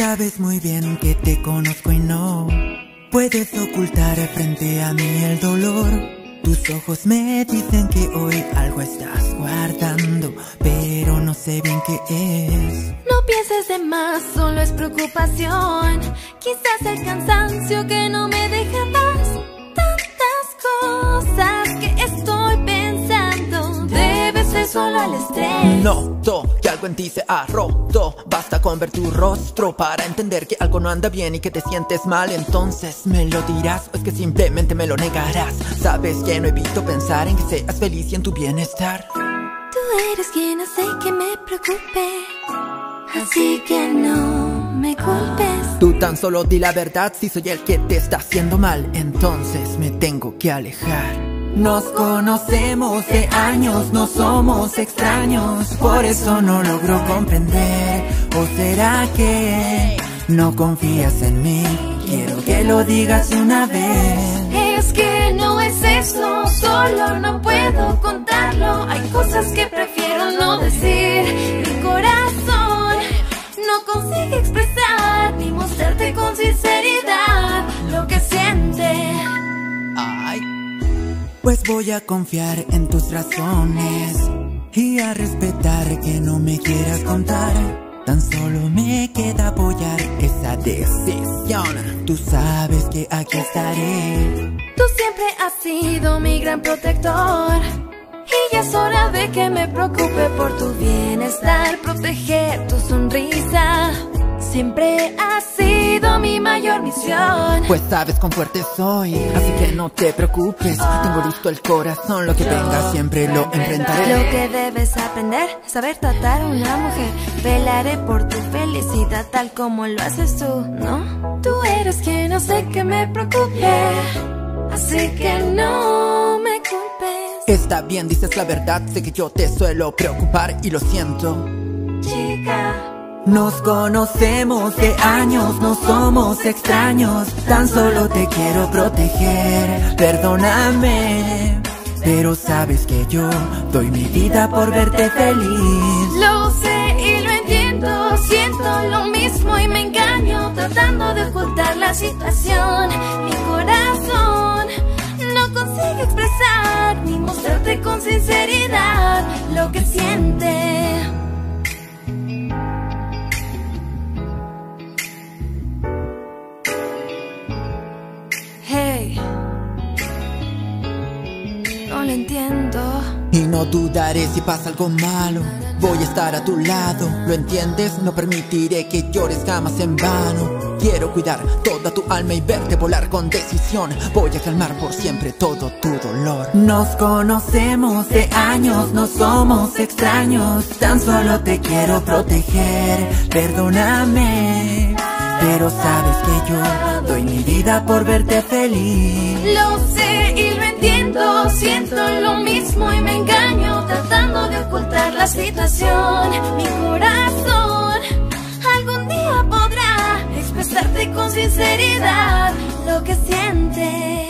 Sabes muy bien que te conozco y no puedes ocultar frente a mí el dolor. Tus ojos me dicen que hoy algo estás guardando, pero no sé bien qué es. No pienses de más, solo es preocupación. Quizás el cansancio que no me deja paz. Tantas cosas que estoy pensando. Debe ser solo el estrés. Noto que algo en ti se ha roto. Basta con ver tu rostro para entender que algo no anda bien y que te sientes mal. Entonces me lo dirás o es que simplemente me lo negarás. Sabes que no evito pensar en que seas feliz y en tu bienestar. Tú eres quien hace que me preocupe. Así que no me culpes. Tú tan solo di la verdad si soy el que te está haciendo mal. Entonces me tengo que alejar. Nos conocemos de años, no somos extraños, por eso no logro comprender. ¿O será que no confías en mí? Quiero que lo digas una vez. Es que no es eso, solo no puedo contarlo. Hay cosas que prefiero no decir. Voy a confiar en tus razones y a respetar que no me quieras contar. Tan solo me queda apoyar esa decisión. Tú sabes que aquí estaré. Tú siempre has sido mi gran protector. Y ya es hora de que me preocupe por tu bienestar, proteger tu sonrisa. Siempre ha sido mi mayor misión. Pues sabes cuán fuerte soy, así que no te preocupes. Tengo listo el corazón, lo que venga siempre lo enfrentaré. Lo que debes aprender es saber tratar a una mujer. Velaré por tu felicidad tal como lo haces tú, ¿no? Tú eres quien hace que me preocupe. Así que no me culpes, Está bien, dices la verdad, sé que yo te suelo preocupar y lo siento. chica. Nos conocemos de años, no somos extraños, tan solo te quiero proteger, perdóname, pero sabes que yo doy mi vida por verte feliz. Lo sé y lo entiendo, siento lo mismo y me engaño tratando de ocultar la situación. Mi corazón no consigue expresar ni mostrarte con sinceridad lo que siente. No lo entiendo. Y no dudaré si pasa algo malo, voy a estar a tu lado, ¿lo entiendes? No permitiré que llores jamás en vano. Quiero cuidar toda tu alma y verte volar con decisión. Voy a calmar por siempre todo tu dolor. Nos conocemos de años, no somos extraños. Tan solo te quiero proteger, perdóname. Pero sabes que yo doy mi vida por verte feliz. Lo sé y lo entiendo, siento lo mismo y me engaño tratando de ocultar la situación. Mi corazón algún día podrá expresarte con sinceridad lo que siente.